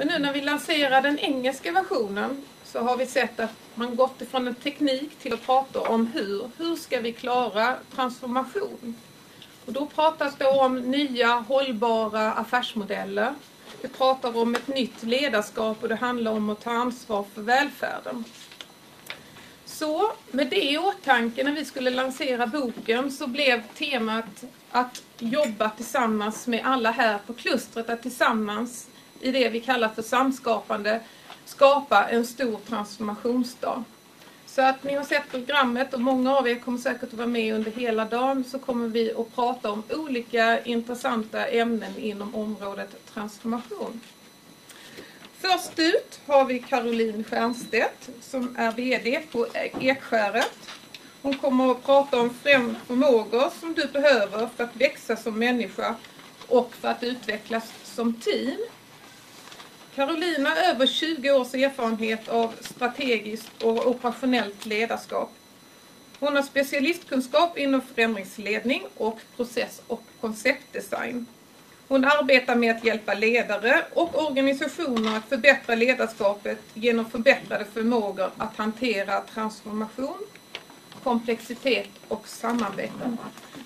Men nu när vi lanserar den engelska versionen så har vi sett att man gått ifrån en teknik till att prata om hur. Hur ska vi klara transformation? Och då pratas det om nya hållbara affärsmodeller. Vi pratar om ett nytt ledarskap och det handlar om att ta ansvar för välfärden. Så med det i åtanke när vi skulle lansera boken så blev temat att jobba tillsammans med alla här på klustret, att tillsammans i det vi kallar för samskapande skapa en stor transformationsdag. Så att ni har sett programmet och många av er kommer säkert att vara med under hela dagen så kommer vi att prata om olika intressanta ämnen inom området transformation. Först ut har vi Caroline Stiernstedt som är VD på Ekskäret. Hon kommer att prata om fem förmågor som du behöver för att växa som människa och för att utvecklas som team. Carolina har över 20 års erfarenhet av strategiskt och operationellt ledarskap. Hon har specialistkunskap inom förändringsledning och process och konceptdesign. Hon arbetar med att hjälpa ledare och organisationer att förbättra ledarskapet genom förbättrade förmågor att hantera transformation, komplexitet och samarbete.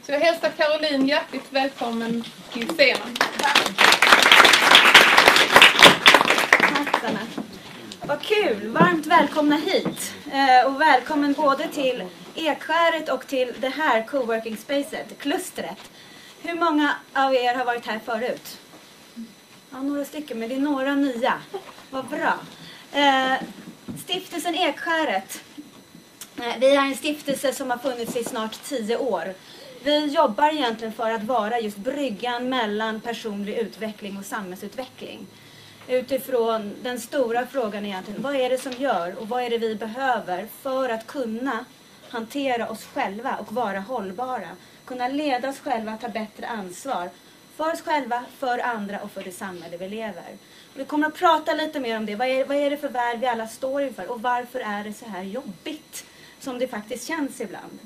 Så jag hälsar Caroline hjärtligt välkommen till scenen. Tack Vad kul! Varmt välkomna hit. Eh, och välkommen både till Ekskäret och till det här coworking spacet, klustret. Hur många av er har varit här förut? Ja, några stycken, men det är några nya. Vad bra. Eh, stiftelsen Ekskäret. Eh, vi är en stiftelse som har funnits i snart tio år. Vi jobbar egentligen för att vara just bryggan mellan personlig utveckling och samhällsutveckling utifrån den stora frågan egentligen. Vad är det som gör och vad är det vi behöver för att kunna hantera oss själva och vara hållbara? Kunna leda oss själva, ta bättre ansvar för oss själva, för andra och för det samhälle vi lever. Vi kommer att prata lite mer om det. Vad är, vad är det för värld vi alla står inför och varför är det så här jobbigt som det faktiskt känns ibland?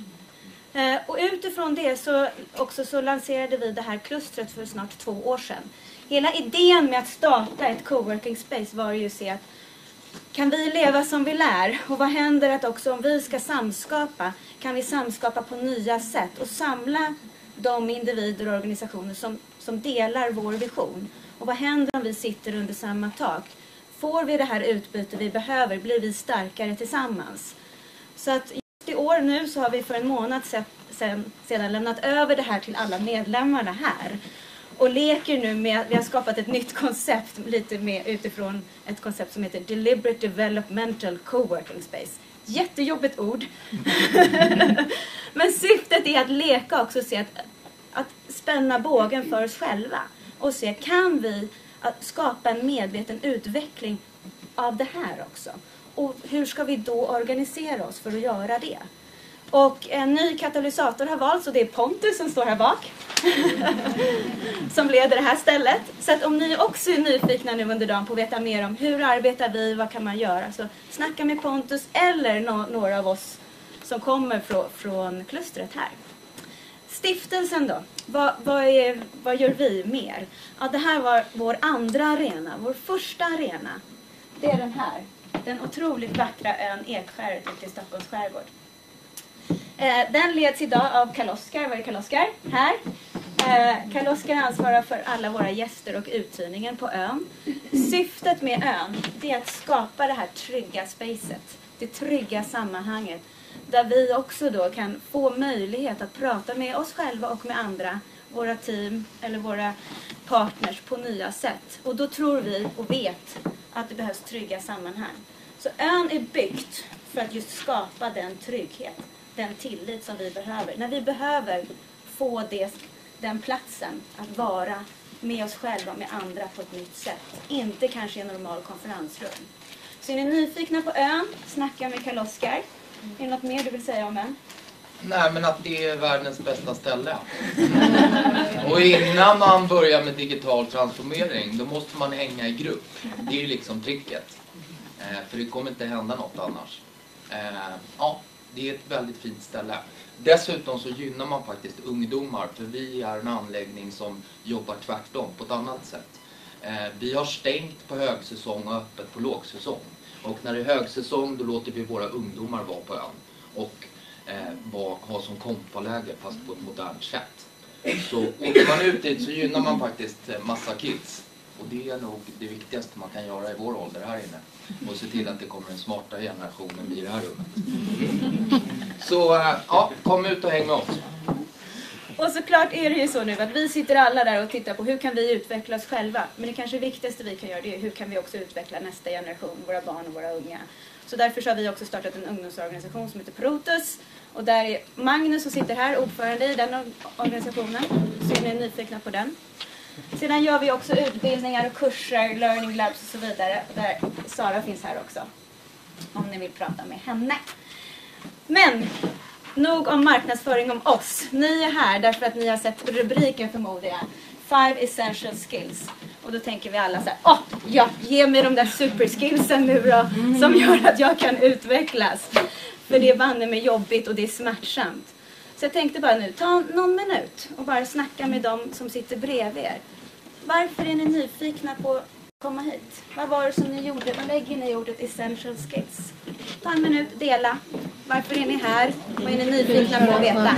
Eh, och utifrån det så, också så lanserade vi det här klustret för snart två år sedan. Hela idén med att starta ett coworking space var ju att se att kan vi leva som vi lär? Och vad händer att också om vi ska samskapa, kan vi samskapa på nya sätt och samla de individer och organisationer som, som delar vår vision? Och vad händer om vi sitter under samma tak? Får vi det här utbyte vi behöver? Blir vi starkare tillsammans? Så att just i år nu så har vi för en månad sedan, sedan lämnat över det här till alla medlemmarna här och leker nu med, vi har skapat ett nytt koncept lite mer utifrån ett koncept som heter Deliberate Developmental Coworking Space. Jättejobbigt ord. Men syftet är att leka också och se att, att spänna bågen för oss själva och se, kan vi skapa en medveten utveckling av det här också? Och hur ska vi då organisera oss för att göra det? Och en ny katalysator har valts och det är Pontus som står här bak. som leder det här stället. Så att om ni också är nyfikna nu under dagen på att veta mer om hur arbetar vi, vad kan man göra, så snacka med Pontus eller no några av oss som kommer från, från klustret här. Stiftelsen då, vad, vad, är, vad gör vi mer? Ja, det här var vår andra arena, vår första arena. Det är den här, den otroligt vackra ön Ekskäret ute i Stockholms skärgård. Eh, den leds idag av Karl-Oskar. Var är Karl-Oskar? Här. Eh, Karl-Oskar ansvarar för alla våra gäster och uthyrningen på ön. Syftet med ön är att skapa det här trygga spacet. Det trygga sammanhanget. Där vi också då kan få möjlighet att prata med oss själva och med andra, våra team eller våra partners på nya sätt. Och då tror vi och vet att det behövs trygga sammanhang. Så ön är byggt för att just skapa den trygghet den tillit som vi behöver. När vi behöver få det, den platsen att vara med oss själva och med andra på ett nytt sätt. Inte kanske i en normal konferensrum. Så är ni nyfikna på ön, snacka med Karl-Oskar. Är det något mer du vill säga om ön? Nej, men att det är världens bästa ställe. Och innan man börjar med digital transformering, då måste man hänga i grupp. Det är ju liksom tricket. Eh, för det kommer inte hända något annars. Eh, ja, det är ett väldigt fint ställe. Dessutom så gynnar man faktiskt ungdomar för vi är en anläggning som jobbar tvärtom på ett annat sätt. Eh, vi har stängt på högsäsong och öppet på lågsäsong. Och när det är högsäsong då låter vi våra ungdomar vara på ön och eh, var, ha som kompaläge fast på ett modernt sätt. Så åker man ut dit så gynnar man faktiskt eh, massa kids. Och det är nog det viktigaste man kan göra i vår ålder här inne. Och se till att det kommer en smartare generationen i det här rummet. Så eh, ja, kom ut och häng med oss. Och såklart är det ju så nu att vi sitter alla där och tittar på hur kan vi utveckla oss själva. Men det kanske viktigaste vi kan göra det är hur kan vi också utveckla nästa generation, våra barn och våra unga. Så därför så har vi också startat en ungdomsorganisation som heter Protus. Och där är Magnus som sitter här, ordförande i den organisationen. Så är ni nyfikna på den. Sedan gör vi också utbildningar och kurser, learning labs och så vidare. Där Sara finns här också. Om ni vill prata med henne. Men nog om marknadsföring om oss. Ni är här därför att ni har sett rubriken förmodar jag. Five essential skills. Och då tänker vi alla så här, åh, ja, ge mig de där superskillsen nu då, som gör att jag kan utvecklas. För det är banne mig jobbigt och det är smärtsamt. Så jag tänkte bara nu, ta någon minut och bara snacka med dem som sitter bredvid er. Varför är ni nyfikna på att komma hit? Vad var det som ni gjorde? Vad lägger ni i ordet essential skills? Ta en minut, dela. Varför är ni här? Vad är ni nyfikna på att veta?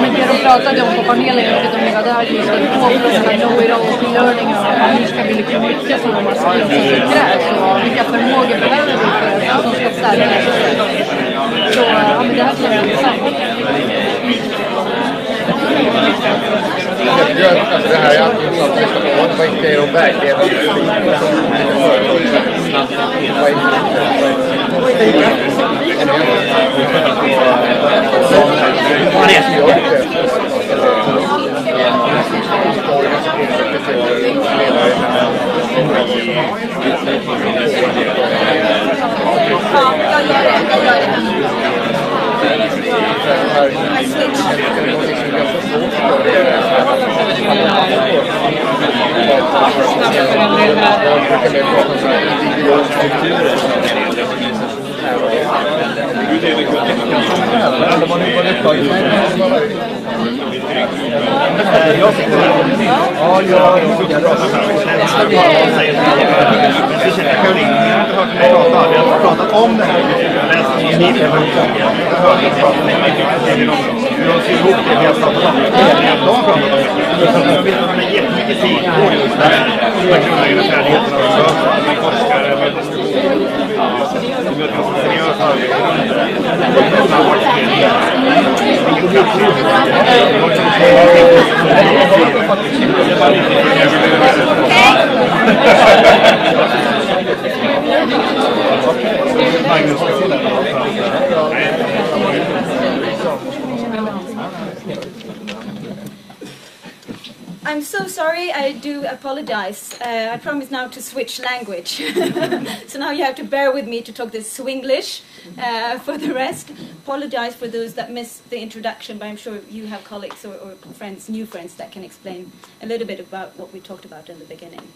Men det de pratade om på panelen, jag vet inte om ni var där, just att få här know it all learning och hur ska vi liksom lyckas med de här skillsen som krävs och vilka förmågor behöver vi för att de ska stärka Så ja, men det här känns intressant. Alltså det här är alltid något som Vad säger om verkligheten? Ja, jag gör det. Jag gör det. Gud, det är det. Jag sitter här. Jag suckar rakt Jag. Jag har inte hört mig prata. Vi har pratat om det. Jag har hört mig prata om det. Hur de syr ihop det. Vi har pratat om det. De har pratat om det. Jag vet att det är jättemycket tid på just det här. Man kan göra färdigheterna. Okay. So sorry, I do apologize. Uh, I promise now to switch language. so now you have to bear with me to talk this Swinglish. Uh, for the rest, apologize for those that missed the introduction, but I'm sure you have colleagues or, or friends, new friends, that can explain a little bit about what we talked about in the beginning.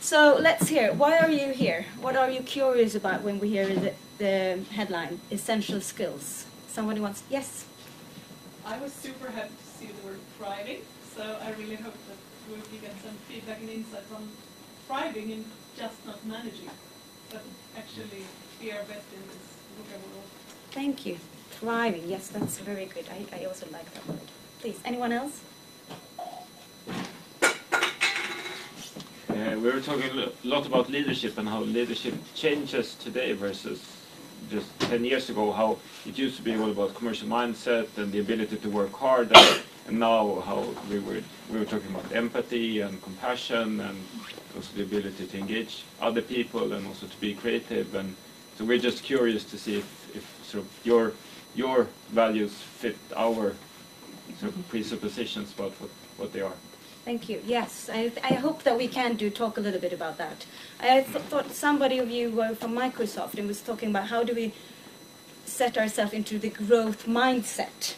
So let's hear, why are you here? What are you curious about when we hear the, the headline, Essential Skills? Somebody wants, yes? I was super happy to see the word thriving, so I really hope that we'll get some feedback and insights on thriving and just not managing, but actually be our best in this VUCA world. Thank you. Thriving, yes, that's very good. I, I also like that word. Please, anyone else? Uh, we were talking a lot about leadership and how leadership changes today versus just 10 years ago, how it used to be all about commercial mindset and the ability to work hard, and, and now how we were, we were talking about empathy and compassion and also the ability to engage other people and also to be creative. And so we're just curious to see if, if sort of your, your values fit our sort of presuppositions about what, what they are. Thank you. Yes, I, I hope that we can do talk a little bit about that. I th- thought somebody of you were from Microsoft and was talking about how do we set ourselves into the growth mindset.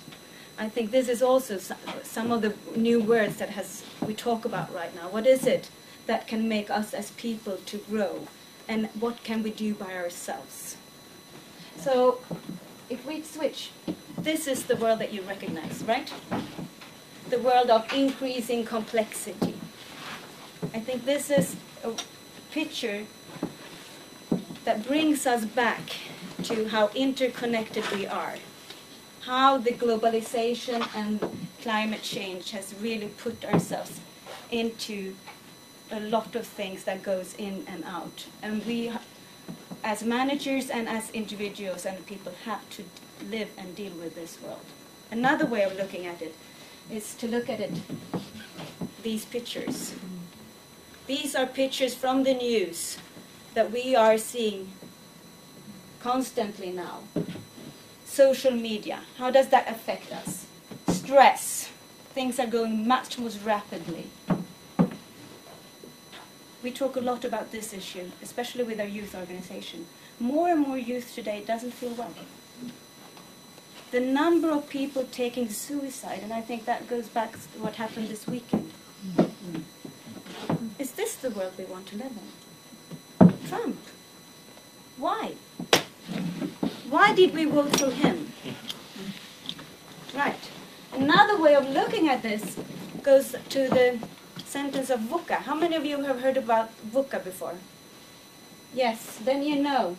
I think this is also some, of the new words that has we talk about right now. What is it that can make us as people to grow, and what can we do by ourselves? So, if we switch, this is the world that you recognize, right? the world of increasing complexity. I think this is a picture that brings us back to how interconnected we are, how the globalization and climate change has really put ourselves into a lot of things that goes in and out. And we, as managers and as individuals and people, have to live and deal with this world. Another way of looking at it is to look at it, these pictures. These are pictures from the news that we are seeing constantly now. Social media, how does that affect us? Stress, things are going much more rapidly. We talk a lot about this issue, especially with our youth organization. More and more youth today doesn't feel well the number of people taking suicide, and I think that goes back to what happened this weekend. Mm-hmm. Is this the world we want to live in? Trump. Why? Why did we vote for him? Right. Another way of looking at this goes to the sentence of VUCA. How many of you have heard about VUCA before? Yes, then you know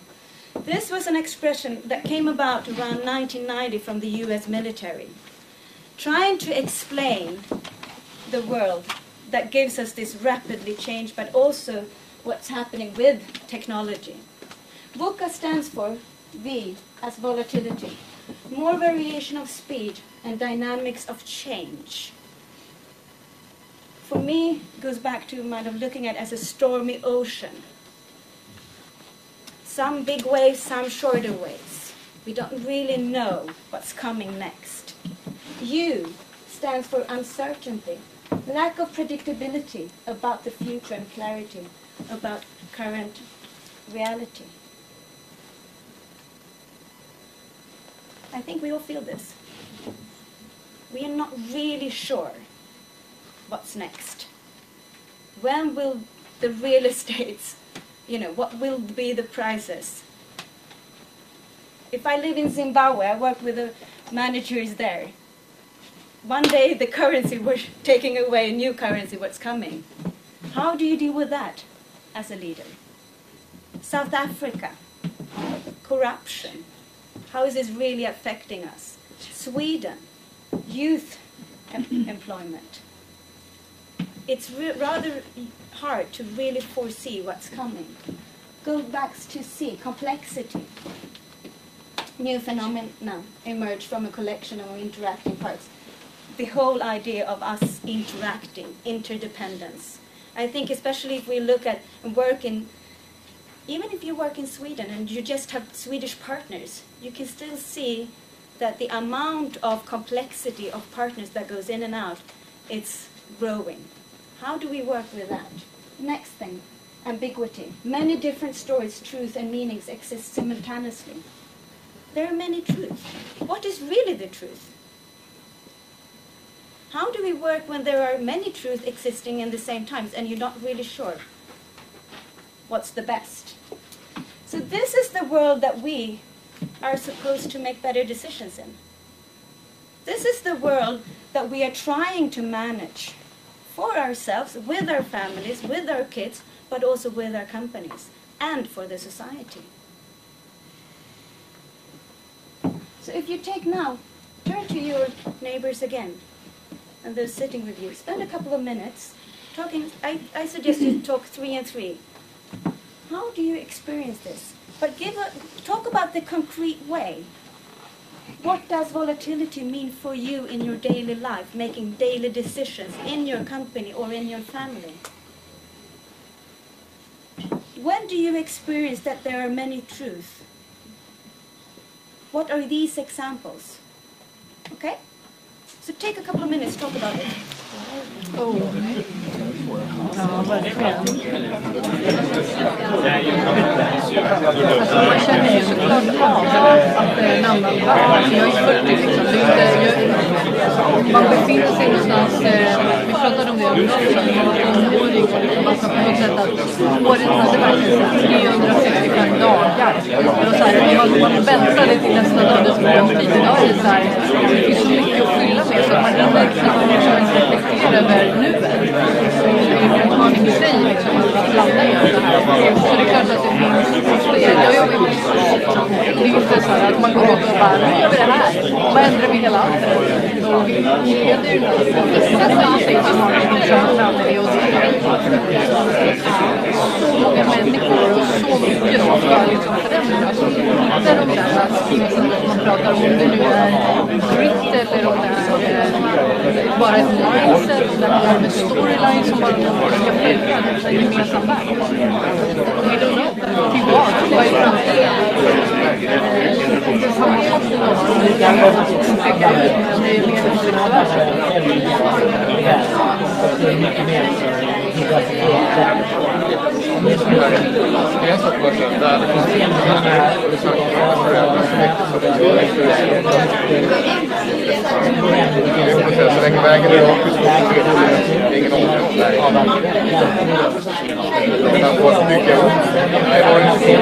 this was an expression that came about around 1990 from the US military, trying to explain the world that gives us this rapidly change, but also what's happening with technology. VUCA stands for V as volatility, more variation of speed and dynamics of change. For me, goes back to kind of looking at as a stormy ocean some big waves, some shorter waves. We don't really know what's coming next. U stands for uncertainty, lack of predictability about the future and clarity about current reality. I think we all feel this. We are not really sure what's next. When will the real estates you know, what will be the prices? If I live in Zimbabwe, I work with the managers there. One day the currency was taking away a new currency, what's coming? How do you deal with that as a leader? South Africa, corruption. How is this really affecting us? Sweden, youth em employment. It's rather hard to really foresee what's coming. Go back to see complexity. New phenomena emerge from a collection of interacting parts. The whole idea of us interacting, interdependence. I think especially if we look at and work in, even if you work in Sweden and you just have Swedish partners, you can still see that the amount of complexity of partners that goes in and out, it's growing. How do we work with that? Next thing, ambiguity. Many different stories, truth, and meanings exist simultaneously. There are many truths. What is really the truth? How do we work when there are many truths existing in the same times and you're not really sure what's the best? So this is the world that we are supposed to make better decisions in. This is the world that we are trying to manage for ourselves, with our families, with our kids, but also with our companies and for the society. So if you take now, turn to your neighbors again and those sitting with you. Spend a couple of minutes talking. I, I suggest you talk three and three. How do you experience this? But give a, talk about the concrete way what does volatility mean for you in your daily life, making daily decisions in your company or in your family? When do you experience that there are many truths? What are these examples? Okay? So take a couple of minutes, talk about it. Oh. Ja, verkligen. Man känner ju såklart av att det är en annan värld. Jag är 40 liksom. Man befinner sig någonstans, eh, vi pratade om det också, när man var tonåring. Man på något sätt att året hade verkligen 365 dagar. Det var så här, man, väntade till nästa dag det skulle vara tid. Idag är det så här, det finns så mycket skylla fylla med så att man hinner knappt liksom reflektera över nuet. Det är en utmaning i sig liksom att landa i allt det här. Så det är klart att det finns fler. Jag jobbar ju det är ju inte så att man går upp och bara, nu gör vi det här. Vad ändrar vi hela allt? Då vi leder ju nästan sig till marknaden som man är och det är så många människor och så mycket som ska liksom förändras. Där de där pratar om, om det nu är grit eller om det är eh, bara ett mindset, om det handlar om en storyline som man ska följa, en gemensam värld. We don't know. Till vad? Vad är framtiden? Det är mycket mer Essa coisa da Så länge vägen är rak är ingen återväg. Men att vara bygga upp en organisation.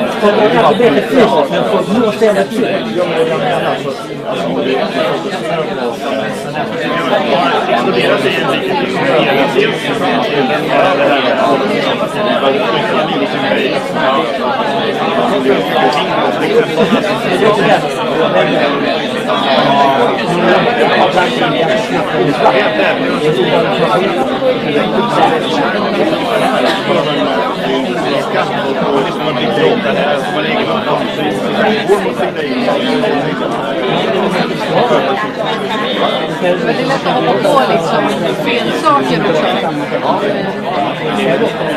För jag kanske vet det först, men folk måste ändå till. Thank you. Men det är lätt att hoppa på liksom fel saker också.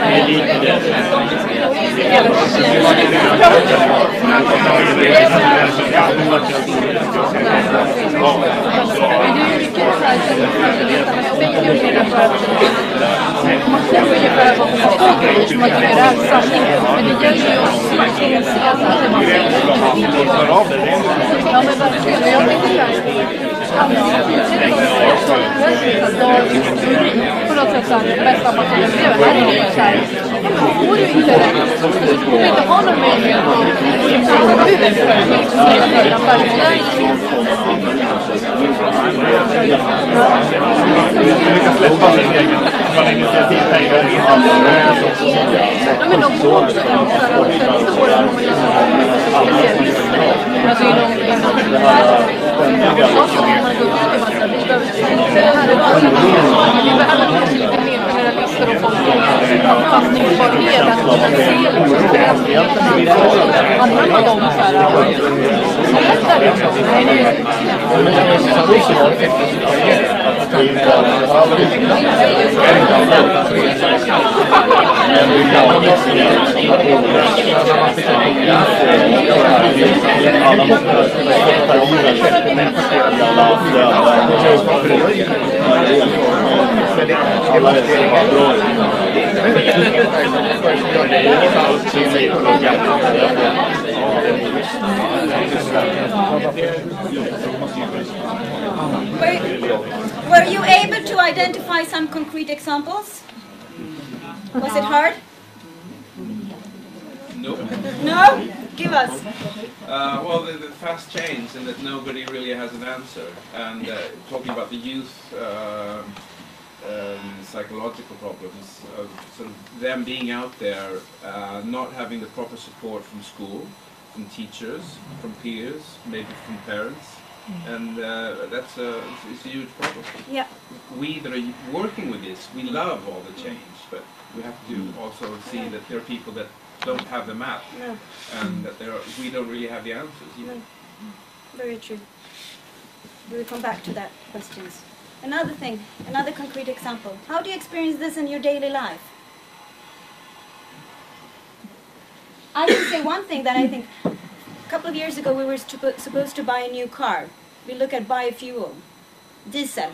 Men det är mycket så här, jag vet att jag mer att man tror ungefär vad man står som man tycker är sanningen. Men det gäller ju också att inse att det man säger Ja men verkligen. Jag tänker såhär, på något sätt såhär, bästa man kan uppleva. Här är det ju såhär, man får ju inte rätt. Du får inte ha någon möjlighet att väldigt bra egen initiativpengar. Ja, men de borde också införa de senaste åren. Alltså inom... Jag sa man går upp till massa, vi behöver inte det här är bara så att vi behöver kanske lite mer generalister och folk som anpassning för hela finansieringen. Använder man dem så här... Underlättar det? Är ju... Alla resten var bra. Det är Were, were you able to identify some concrete examples? Was it hard? No. No? Give us. Uh, well, the, the fast change and that nobody really has an answer. And uh, talking about the youth uh, um, psychological problems, of sort of them being out there, uh, not having the proper support from school, from teachers, from peers, maybe from parents. And uh, that's a, it's, it's a huge problem. Yeah. We that are working with this, we love all the change, but we have to also see that there are people that don't have the map No, and that there are, we don't really have the answers either. no. Very true. We will come back to that questions. Another thing, another concrete example. How do you experience this in your daily life? I can say one thing that I think a couple of years ago we were supposed to buy a new car. We look at biofuel, diesel.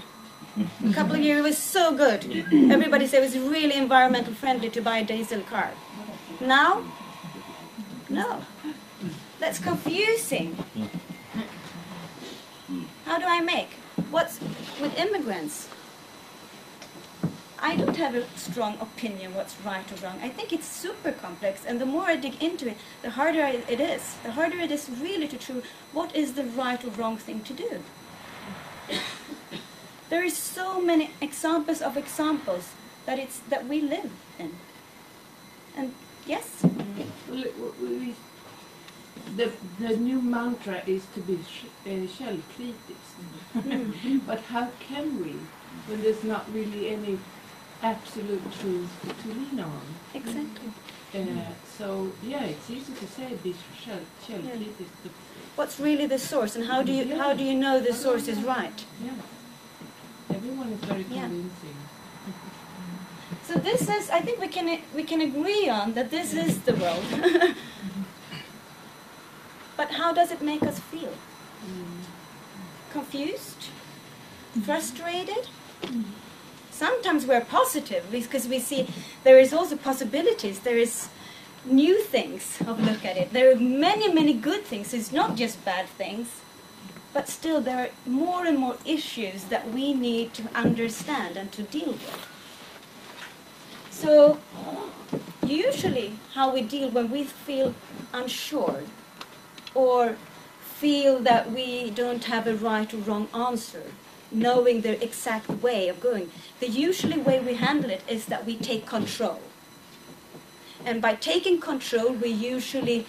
A couple of years it was so good. Everybody said it was really environmental friendly to buy a diesel car. Now, no. That's confusing. How do I make? What's with immigrants? I don't have a strong opinion what's right or wrong. I think it's super complex, and the more I dig into it, the harder it is. The harder it is really to choose what is the right or wrong thing to do. There is so many examples of examples that it's that we live in. And yes, Well, it- w- we- The, the new mantra is to be sh- uh, källkritisk. but how can we when there's not really any absolute truth to lean on? exactly. Uh, so yeah, it's easy to say be käll, källkritisk, but What's really the source, and how do you how do you know the source is right? yeah, everyone is very Yeah. convincing. So this is, I think we can we can agree on that this is the world. but how does it make us feel? Confused? Frustrated? Sometimes we're positive because we see there is also possibilities. There is new things of look at it. There are many, many good things. It's not just bad things. But still, there are more and more issues that we need to understand and to deal with. So, usually, how we deal when we feel unsure or feel that we don't have a right or wrong answer, knowing the exact way of going, the usually way we handle it is that we take control. And by taking control, we usually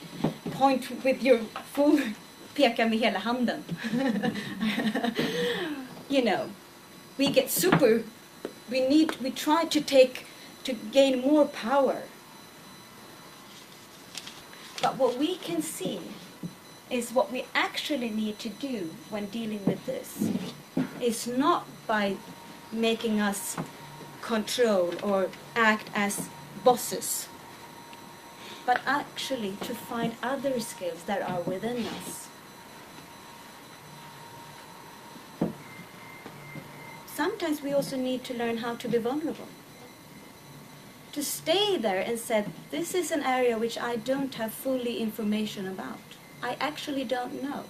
point with your full peka med hela handen. you know, we get super, we need, we try to take, to gain more power. But what we can see is what we actually need to do when dealing with this is not by making us control or act as bosses, but actually to find other skills that are within us. Sometimes we also need to learn how to be vulnerable. To stay there and say, this is an area which I don't have fully information about. I actually don't know.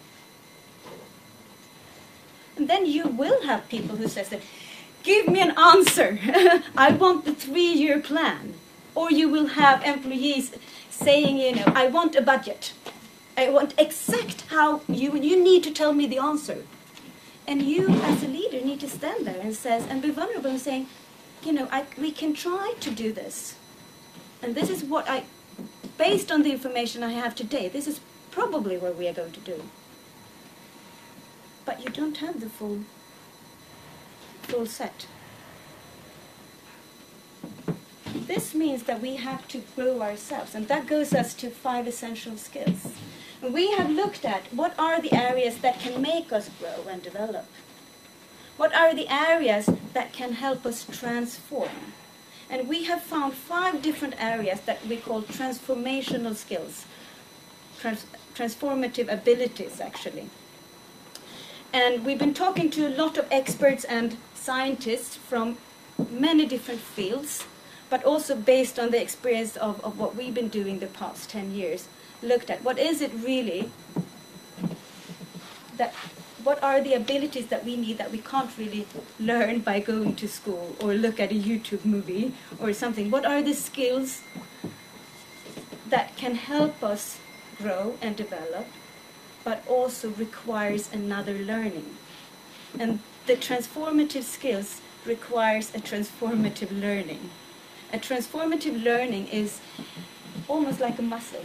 Then you will have people who says that, give me an answer. I want the three-year plan. Or you will have employees saying, you know, I want a budget. I want exact how you you need to tell me the answer. And you as a leader need to stand there and says and be vulnerable and saying, you know, I, we can try to do this. And this is what I based on the information I have today, this is probably what we are going to do. But you don't have the full full set. This means that we have to grow ourselves, and that goes us to five essential skills. We have looked at what are the areas that can make us grow and develop. What are the areas that can help us transform? And we have found five different areas that we call transformational skills, trans- transformative abilities, actually. And we've been talking to a lot of experts and scientists from many different fields, but also based on the experience of, of what we've been doing the past 10 years, looked at what is it really that what are the abilities that we need that we can't really learn by going to school or look at a YouTube movie or something? What are the skills that can help us grow and develop, but also requires another learning? And the transformative skills requires a transformative learning. A transformative learning is almost like a muscle.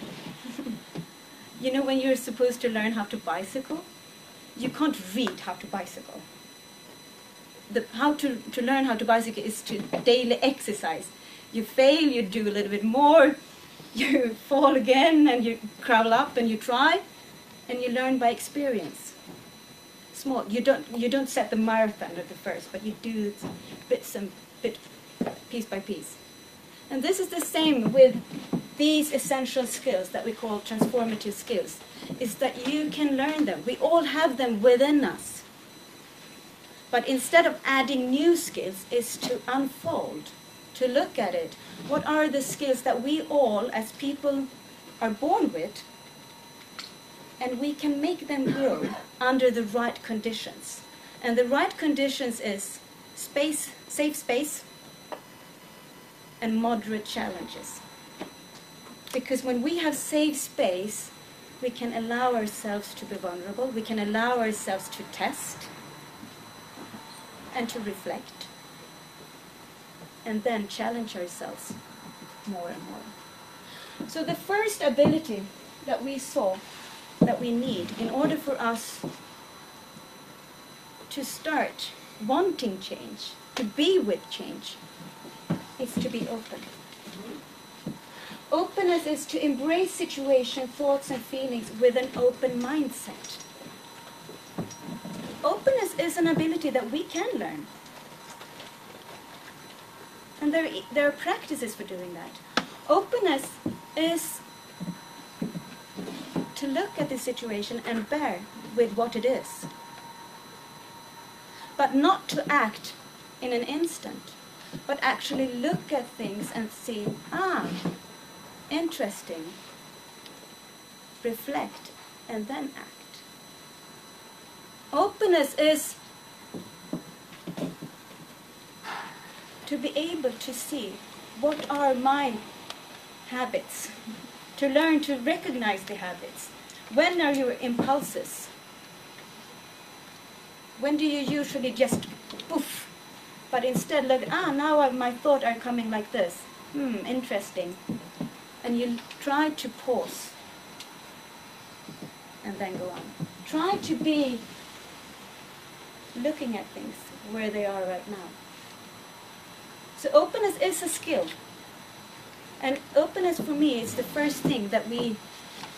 you know when you're supposed to learn how to bicycle? you can't read how to bicycle. The, how to, to learn how to bicycle is to daily exercise. You fail, you do a little bit more, you fall again, and you crawl up and you try, and you learn by experience. Small. You don't you don't set the marathon at the first, but you do bits and bit, piece by piece. And this is the same with these essential skills that we call transformative skills, is that you can learn them. We all have them within us. But instead of adding new skills, is to unfold, to look at it. What are the skills that we all, as people, are born with? And we can make them grow under the right conditions. And the right conditions is space, safe space, and moderate challenges. Because when we have safe space, we can allow ourselves to be vulnerable, we can allow ourselves to test and to reflect, and then challenge ourselves more and more. So, the first ability that we saw that we need in order for us to start wanting change, to be with change, is to be open. Openness is to embrace situation, thoughts, and feelings with an open mindset. Openness is an ability that we can learn. And there, there are practices for doing that. Openness is to look at the situation and bear with what it is. But not to act in an instant, but actually look at things and see, ah, interesting, reflect, and then act. Openness is to be able to see what are my habits, to learn to recognize the habits. When are your impulses? When do you usually just poof? But instead look, ah, now my thoughts are coming like this. Hmm, interesting. And you try to pause and then go on. Try to be looking at things where they are right now. So openness is a skill. And openness for me is the first thing that we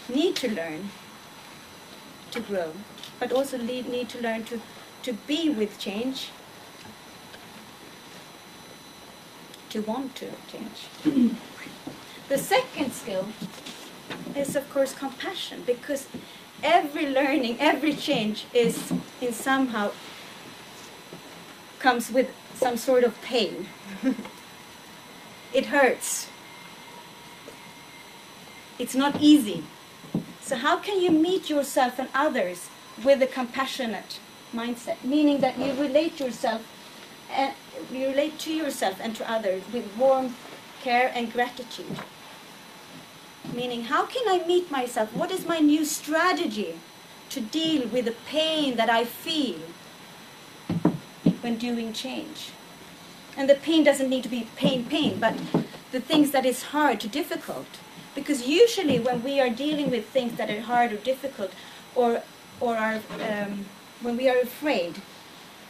need to learn to grow, but also need to learn to, to be with change, to want to change. the second skill is, of course, compassion, because every learning, every change is in somehow comes with some sort of pain. it hurts. It's not easy. So, how can you meet yourself and others with a compassionate mindset? Meaning that you relate yourself and you relate to yourself and to others with warmth, care, and gratitude. Meaning, how can I meet myself? What is my new strategy to deal with the pain that I feel when doing change? And the pain doesn't need to be pain, pain, but the things that is hard or difficult. Because usually when we are dealing with things that are hard or difficult, or, or are, um, when we are afraid,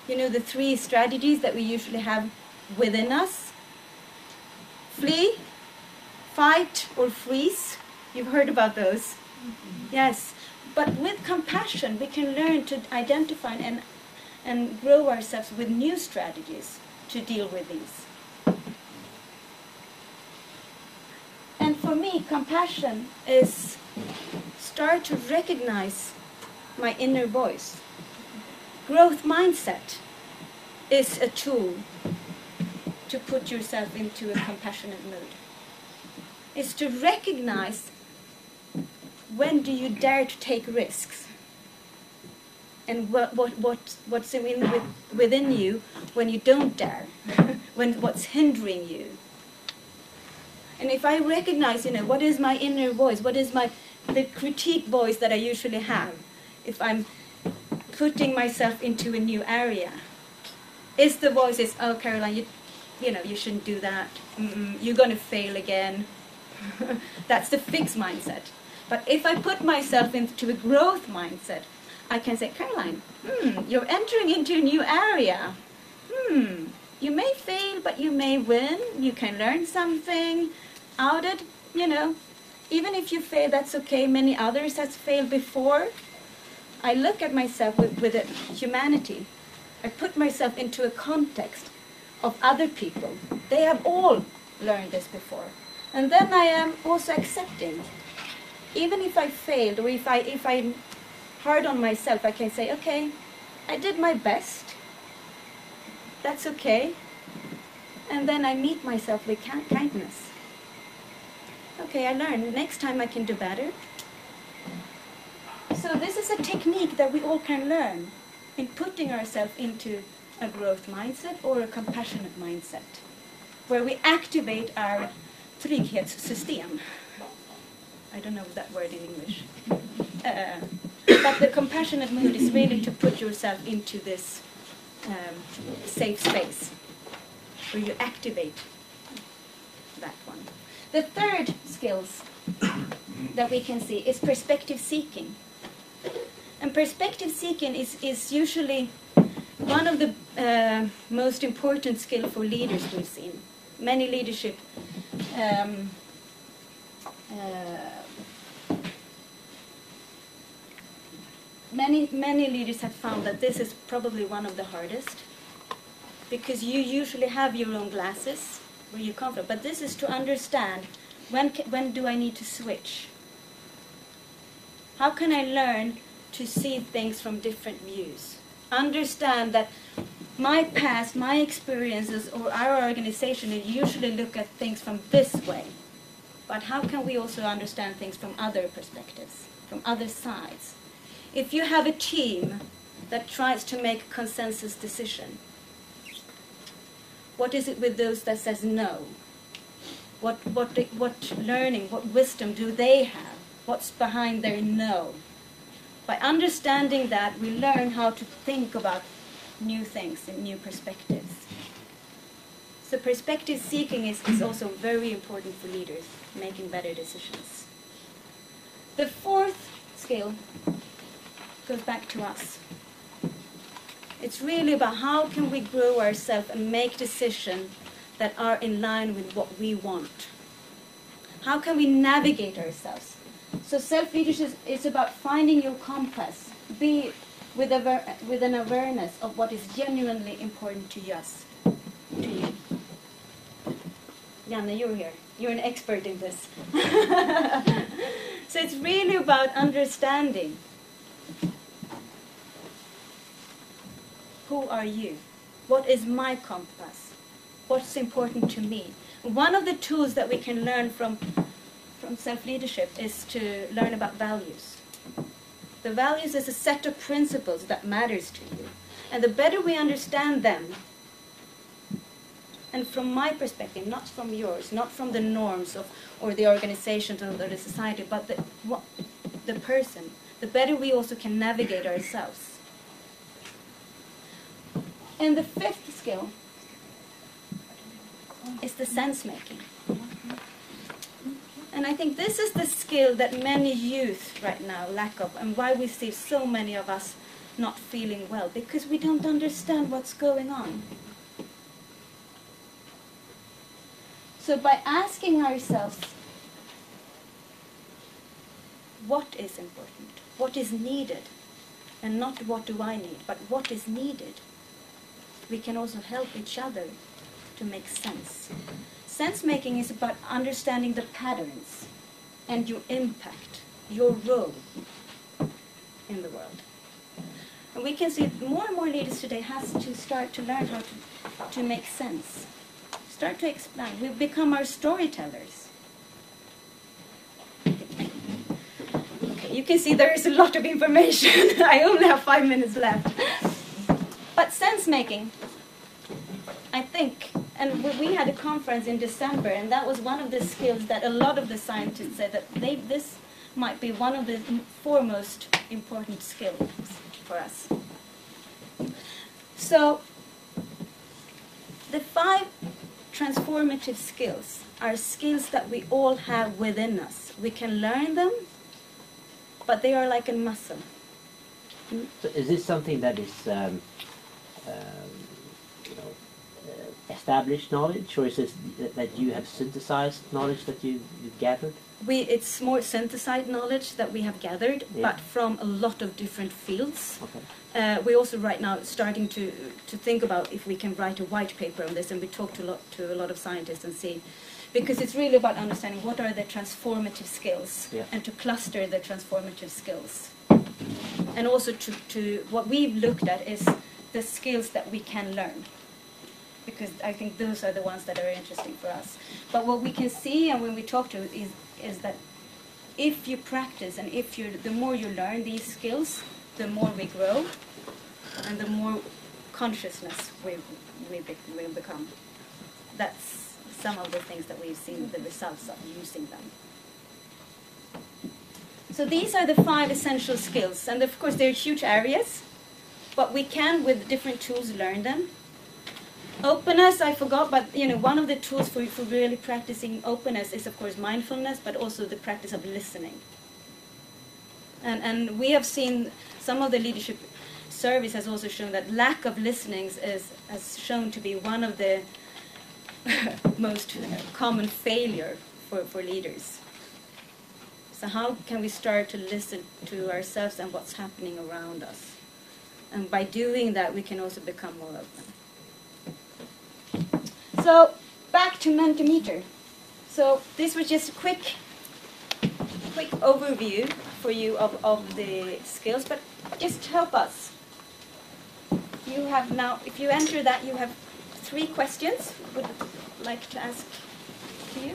you know, the three strategies that we usually have within us flee, fight, or freeze. You've heard about those. Yes. But with compassion, we can learn to identify and, and grow ourselves with new strategies to deal with these. And for me, compassion is start to recognize my inner voice. Growth mindset is a tool to put yourself into a compassionate mood. Is to recognize when do you dare to take risks and what, what, what, what's in with, within you when you don't dare, when what's hindering you. And if I recognize, you know, what is my inner voice, what is my the critique voice that I usually have, if I'm putting myself into a new area, is the voice is, oh Caroline, you, you know, you shouldn't do that. Mm-mm, you're going to fail again. That's the fixed mindset. But if I put myself into a growth mindset, I can say, Caroline, hmm, you're entering into a new area. Hmm, you may fail, but you may win. You can learn something out it, you know. Even if you fail, that's okay. Many others has failed before. I look at myself with, with a humanity. I put myself into a context of other people. They have all learned this before. And then I am also accepting. Even if I failed or if, I, if I'm hard on myself, I can say, okay, I did my best. That's okay. And then I meet myself with kindness. Okay, I learned. Next time I can do better. So this is a technique that we all can learn in putting ourselves into a growth mindset or a compassionate mindset, where we activate our trygghetssystem. I don't know that word in English. Uh, but the compassionate mood is really to put yourself into this um, safe space where you activate that one. The third skills that we can see is perspective seeking. And perspective seeking is, is usually one of the uh, most important skill for leaders we've seen. Many leadership um, uh, many many leaders have found that this is probably one of the hardest because you usually have your own glasses where you come from. But this is to understand when when do I need to switch? How can I learn to see things from different views? Understand that my past, my experiences, or our organization usually look at things from this way. But how can we also understand things from other perspectives, from other sides? If you have a team that tries to make a consensus decision, what is it with those that says no? What, what, what learning, what wisdom do they have? What's behind their no? By understanding that, we learn how to think about new things and new perspectives. So perspective seeking is, is also very important for leaders, making better decisions. The fourth skill goes back to us. It's really about how can we grow ourselves and make decisions that are in line with what we want. How can we navigate ourselves? So self-leadership is about finding your compass, be with, with an awareness of what is genuinely important to us, to you. Janne, you're here. You're an expert in this. so it's really about understanding who are you? What is my compass? What's important to me? One of the tools that we can learn from, from self leadership is to learn about values. The values is a set of principles that matters to you. And the better we understand them, and from my perspective, not from yours, not from the norms of or the organizations or the society, but the, what, the person, the better we also can navigate ourselves. And the fifth skill is the sense making. And I think this is the skill that many youth right now lack of, and why we see so many of us not feeling well, because we don't understand what's going on. So by asking ourselves, what is important, what is needed, and not what do I need, but what is needed, we can also help each other to make sense. Sense making is about understanding the patterns and your impact, your role in the world. And we can see more and more leaders today has to start to learn how to, to make sense. Start to explain. We've become our storytellers. Okay, you can see there is a lot of information. I only have five minutes left. But sense making, I think, and we- had a conference in December, and that was one of the skills that a lot of the scientists said that they, this might be one of the foremost important skills for us. So, the five transformative skills are skills that we all have within us. We can learn them, but they are like a muscle. So is this something that is, um, uh, established knowledge, or is this that- you have synthesized knowledge that you, you've gathered? We, it's more synthesized knowledge that we have gathered, Yeah. but from a lot of different fields. Okay. Uh, we're also right now starting to, to think about if we can write a white paper on this, and we talk to a lot, to a lot of scientists and see, because it's really about understanding what are the transformative skills, Yeah. and to cluster the transformative skills. And also to, to what we've looked at is the skills that we can learn because I think those are the ones that are interesting for us. But what we can see and when we talk to is is that if you practice and if you the more you learn these skills, the more we grow, and the more consciousness we we be, will become. That's some of the things that we've seen the results of using them. So these are the five essential skills, and of course they're huge areas, but we can with different tools learn them openness i forgot but you know one of the tools for, for really practicing openness is of course mindfulness but also the practice of listening. And and we have seen some of the leadership surveys has also shown that lack of listening is has shown to be one of the most common failure for, for leaders. So how can we start to listen to ourselves and what's happening around us? And by doing that we can also become more open so back to Mentimeter. So this was just a quick, quick overview for you of, of the skills, but just help us. You have now, if you enter that, you have three questions. Would like to ask to you.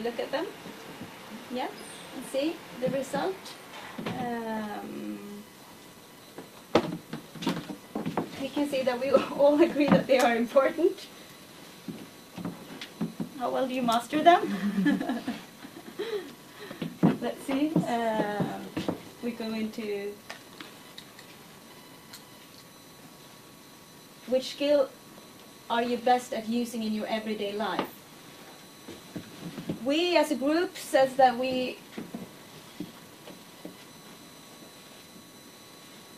We look at them? Yeah, see the result. Um, we can see that we all agree that they are important. How well do you master them? Let's see. Um, we go into which skill are you best at using in your everyday life? We as a group says that we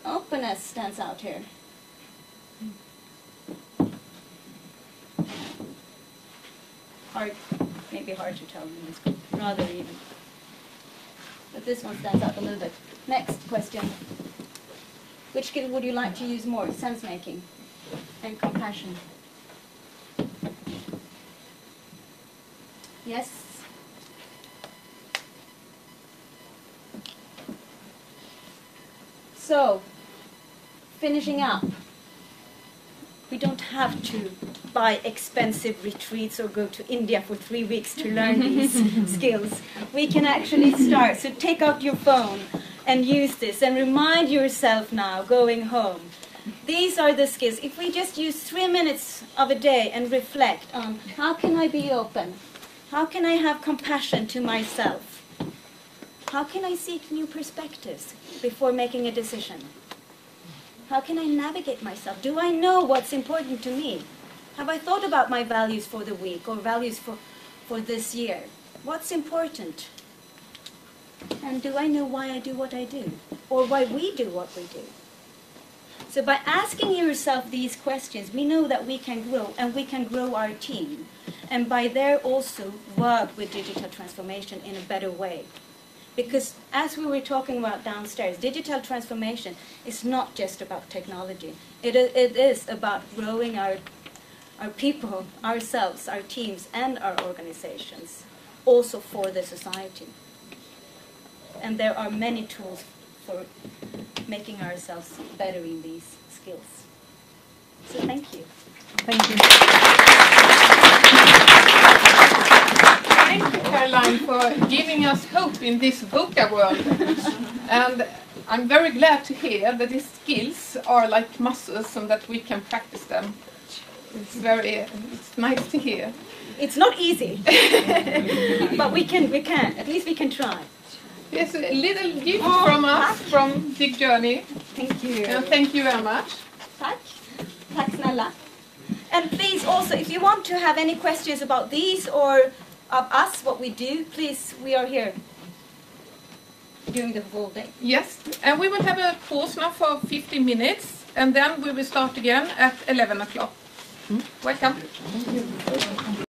openness stands out here. Hard, maybe hard to tell in this group, rather even. But this one stands out a little bit. Next question. Which skill would you like to use more? Sense making and compassion. Yes? So, finishing up. We don't have to buy expensive retreats or go to India for three weeks to learn these skills. We can actually start. So take out your phone, and use this and remind yourself now going home. These are the skills. If we just use three minutes of a day and reflect on how can I be open? How can I have compassion to myself? How can I seek new perspectives before making a decision? How can I navigate myself? Do I know what's important to me? Have I thought about my values for the week or values for, for this year? What's important? And do I know why I do what I do? Or why we do what we do? So by asking yourself these questions, we know that we can grow and we can grow our team. And by there also work with digital transformation in a better way. Because as we were talking about downstairs, digital transformation is not just about technology. It, it is about growing our, our people, ourselves, our teams, and our organizations, also for the society. And there are many tools for making ourselves better in these skills. So. Thank you. Thank you, Caroline, for giving us hope in this VUCA world. And I'm very glad to hear that these skills are like muscles and that we can practice them. It's very, it's nice to hear. It's not easy, but we can, we can, at least we can try. Yes, a little gift Oh, from us, tack. from DigJourney. Thank you. And thank you very much. Tack. Tack snälla. And please also, if you want to have any questions about these or of us, what we do, please, we are here during the whole day. Yes, and we will have a pause now for 15 minutes, and then we will start again at 11 o'clock. Hmm? Welcome.